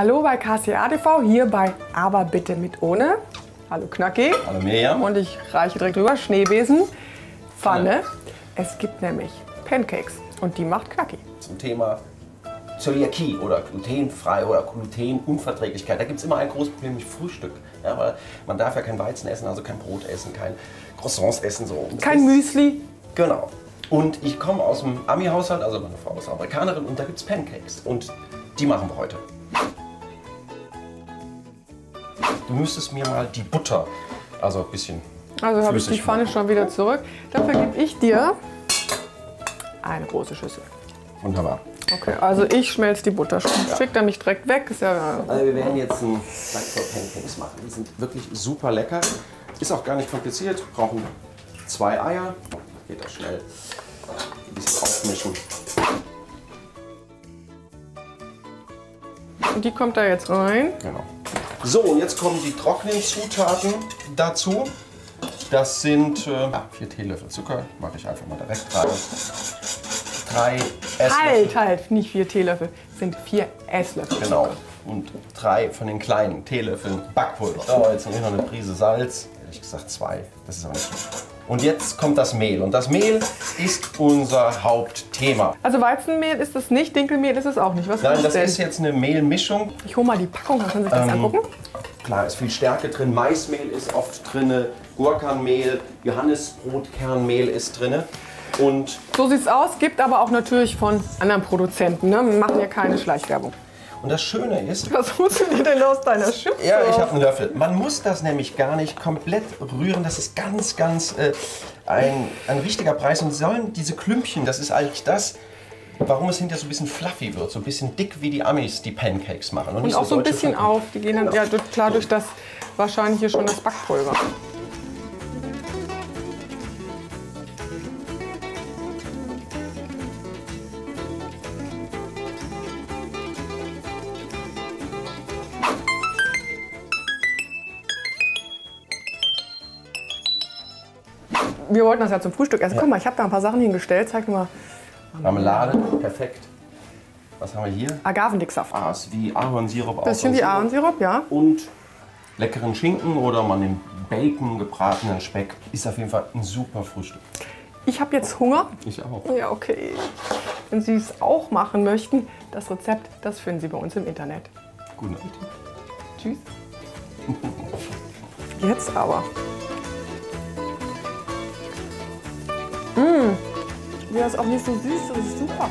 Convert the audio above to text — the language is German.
Hallo bei KCA TV, hier bei Aber bitte mit ohne. Hallo Knacki. Hallo Miriam. Und ich reiche direkt rüber, Schneebesen, Pfanne. Es gibt nämlich Pancakes und die macht Knacki. Zum Thema Zöliakie oder glutenfrei oder Glutenunverträglichkeit. Da gibt es immer ein großes Problem mit Frühstück. Ja, weil man darf ja kein Weizen essen, also kein Brot essen, kein Croissants essen. So. Kein Müsli. Genau. Und ich komme aus dem Ami-Haushalt, also meine Frau ist Amerikanerin und da gibt es Pancakes. Und die machen wir heute. Du müsstest mir mal die Butter, also ein bisschen. Also habe ich die Pfanne machen. schon wieder zurück. Dafür gebe ich dir eine große Schüssel. Wunderbar. Okay, also ich schmelze die Butter. Schickt er mich direkt weg. Ist ja Also wir werden jetzt einen Sack voll Pancakes machen. Die sind wirklich super lecker. Ist auch gar nicht kompliziert. Wir brauchen zwei Eier. Geht das schnell. Ein bisschen aufmischen. und die kommt da jetzt rein. Genau. So, und jetzt kommen die trockenen Zutaten dazu. Das sind äh, ja, vier Teelöffel Zucker. Mache ich einfach mal direkt rein. Drei Esslöffel. Halt, halt, nicht vier Teelöffel, sind vier Esslöffel. Genau. Und drei von den kleinen Teelöffeln Backpulver. Oh, jetzt nehme ich noch eine Prise Salz. Ehrlich gesagt zwei. Das ist aber nicht viel. Und jetzt kommt das Mehl. Und das Mehl ist unser Hauptthema. Also Weizenmehl ist es nicht, Dinkelmehl ist es auch nicht. Was Nein, ist das denn? ist jetzt eine Mehlmischung. Ich hole mal die Packung, dann können Sie sich das Ähm, angucken. Klar, ist viel Stärke drin. Maismehl ist oft drin. Gurkenmehl, Johannisbrotkernmehl ist drin. Und So sieht's aus, gibt aber auch natürlich von anderen Produzenten. Ne? Wir machen hier keine Schleichwerbung. Und das Schöne ist, Was dir denn aus deiner Chips? ja, ich habe einen Löffel. Man muss das nämlich gar nicht komplett rühren. Das ist ganz, ganz äh, ein, ein richtiger Preis. Und sollen diese Klümpchen, das ist eigentlich das, warum es hinterher so ein bisschen fluffy wird. So ein bisschen dick, wie die Amis die Pancakes machen. Und nicht auch so ein bisschen Funken. auf. Die gehen dann ja durch, klar durch das wahrscheinlich hier schon das Backpulver. Wir wollten das ja zum Frühstück essen. Guck mal, ich habe da ein paar Sachen hingestellt. Zeig mir mal. Marmelade, perfekt. Was haben wir hier? Agavendicksaft. Ah, ist wie Ahornsirup. Bisschen wie Ahornsirup, ja. Und leckeren Schinken oder man nimmt Bacon, gebratenen Speck. Ist auf jeden Fall ein super Frühstück. Ich habe jetzt Hunger. Ich auch. Ja, okay. Wenn Sie es auch machen möchten, das Rezept, das finden Sie bei uns im Internet. Guten Appetit. Tschüss. Jetzt aber. Mmh. Ja, ist auch nicht so süß, das ist super.